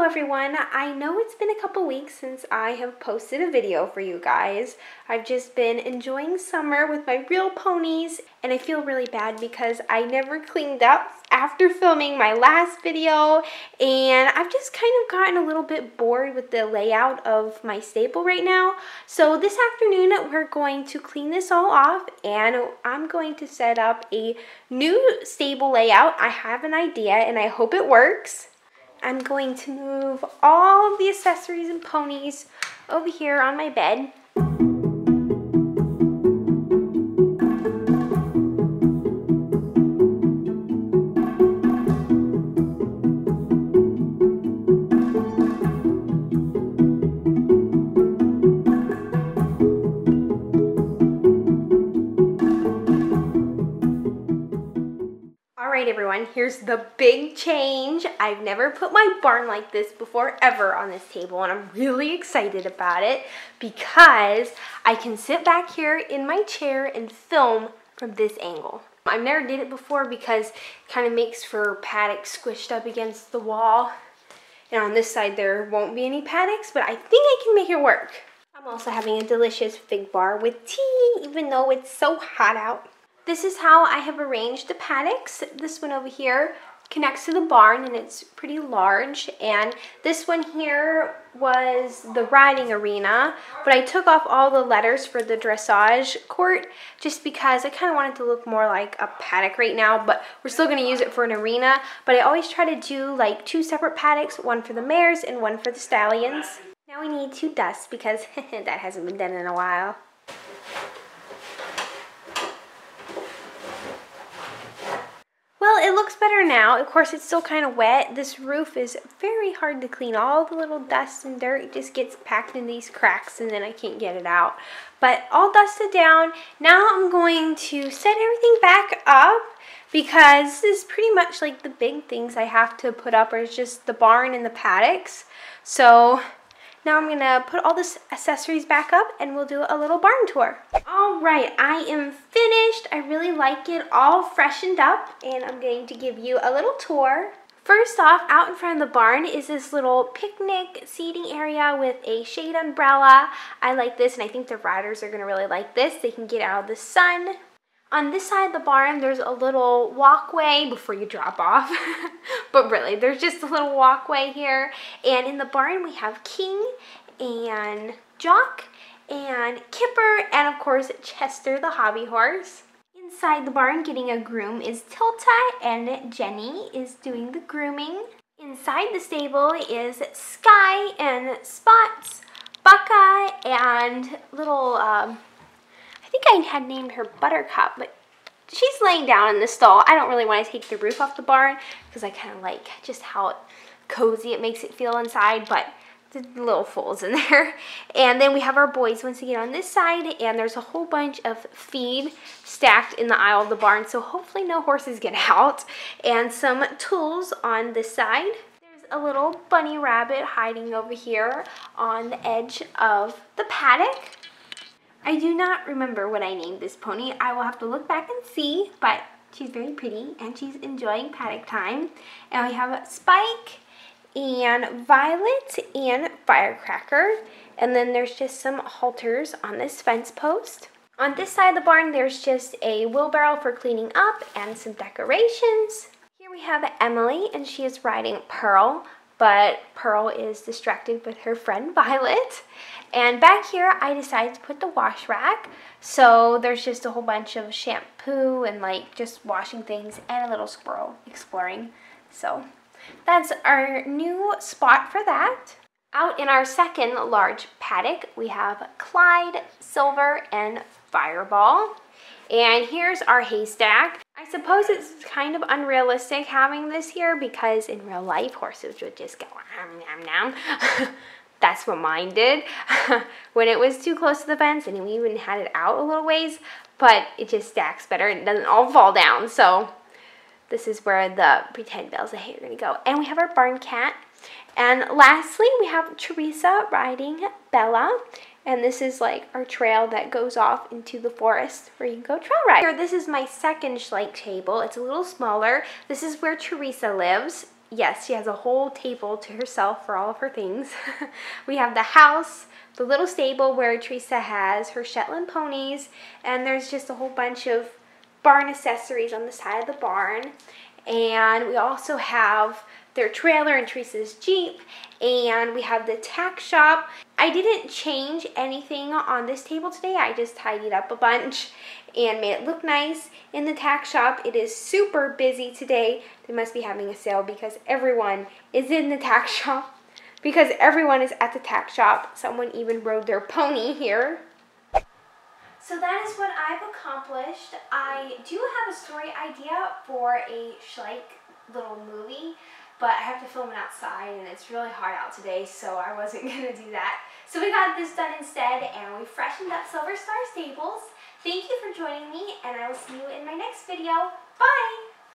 Hello everyone, I know it's been a couple weeks since I have posted a video for you guys. I've just been enjoying summer with my real ponies and I feel really bad because I never cleaned up after filming my last video and I've just kind of gotten a little bit bored with the layout of my stable right now. So this afternoon we're going to clean this all off and I'm going to set up a new stable layout. I have an idea and I hope it works. I'm going to move all the accessories and ponies over here on my bed. Everyone, here's the big change. I've never put my barn like this before ever on this table and I'm really excited about it because I can sit back here in my chair and film from this angle. I've never did it before because it kind of makes for paddocks squished up against the wall. And on this side there won't be any paddocks, but I think I can make it work. I'm also having a delicious fig bar with tea, even though it's so hot out. This is how I have arranged the paddocks. This one over here connects to the barn and it's pretty large. And this one here was the riding arena but I took off all the letters for the dressage court just because I kind of wanted to look more like a paddock right now but we're still going to use it for an arena. But I always try to do like two separate paddocks one for the mares and one for the stallions. Now we need to dust because that hasn't been done in a while it looks better now. Of course, it's still kind of wet. This roof is very hard to clean. All the little dust and dirt just gets packed in these cracks and then I can't get it out. But all dusted down. Now I'm going to set everything back up because this is pretty much like the big things I have to put up are just the barn and the paddocks. So now I'm gonna put all the accessories back up and we'll do a little barn tour. All right, I am finished. I really like it all freshened up and I'm going to give you a little tour. First off, out in front of the barn is this little picnic seating area with a shade umbrella. I like this and I think the riders are gonna really like this. They can get out of the sun. On this side of the barn, there's a little walkway before you drop off. but really, there's just a little walkway here. And in the barn, we have King and Jock and Kipper and, of course, Chester the hobby horse. Inside the barn, getting a groom is Tilta and Jenny is doing the grooming. Inside the stable is Sky and Spots, Buckeye, and little... Um, think I had named her Buttercup, but she's laying down in the stall. I don't really want to take the roof off the barn because I kind of like just how cozy it makes it feel inside, but the little foals in there. And then we have our boys once again on this side, and there's a whole bunch of feed stacked in the aisle of the barn, so hopefully no horses get out. And some tools on this side. There's a little bunny rabbit hiding over here on the edge of the paddock. I do not remember what I named this pony. I will have to look back and see, but she's very pretty and she's enjoying paddock time. And we have Spike and Violet and Firecracker. And then there's just some halters on this fence post. On this side of the barn, there's just a wheelbarrow for cleaning up and some decorations. Here we have Emily, and she is riding Pearl, but Pearl is distracted with her friend Violet. And back here, I decided to put the wash rack. So there's just a whole bunch of shampoo and like just washing things and a little squirrel exploring. So that's our new spot for that. Out in our second large paddock, we have Clyde, Silver, and Fireball. And here's our haystack. I suppose it's kind of unrealistic having this here because in real life, horses would just go nom nom nom. That's what mine did when it was too close to the fence and we even had it out a little ways, but it just stacks better and it doesn't all fall down. So this is where the pretend bales of hay are gonna go. And we have our barn cat. And lastly, we have Teresa riding Bella. And this is like our trail that goes off into the forest where you can go trail ride. Here, this is my second Schleich table. It's a little smaller. This is where Teresa lives yes, she has a whole table to herself for all of her things. we have the house, the little stable where Teresa has her Shetland ponies, and there's just a whole bunch of barn accessories on the side of the barn. And we also have their trailer and Teresa's Jeep, and we have the tack shop. I didn't change anything on this table today. I just tidied up a bunch and made it look nice in the tack shop. It is super busy today. They must be having a sale because everyone is in the tack shop. Because everyone is at the tack shop. Someone even rode their pony here. So that is what I've accomplished. I do have a story idea for a Schleich little movie, but I have to film it outside and it's really hot out today, so I wasn't going to do that. So we got this done instead and we freshened up Silver Star Stables. Thank you for joining me and I will see you in my next video. Bye!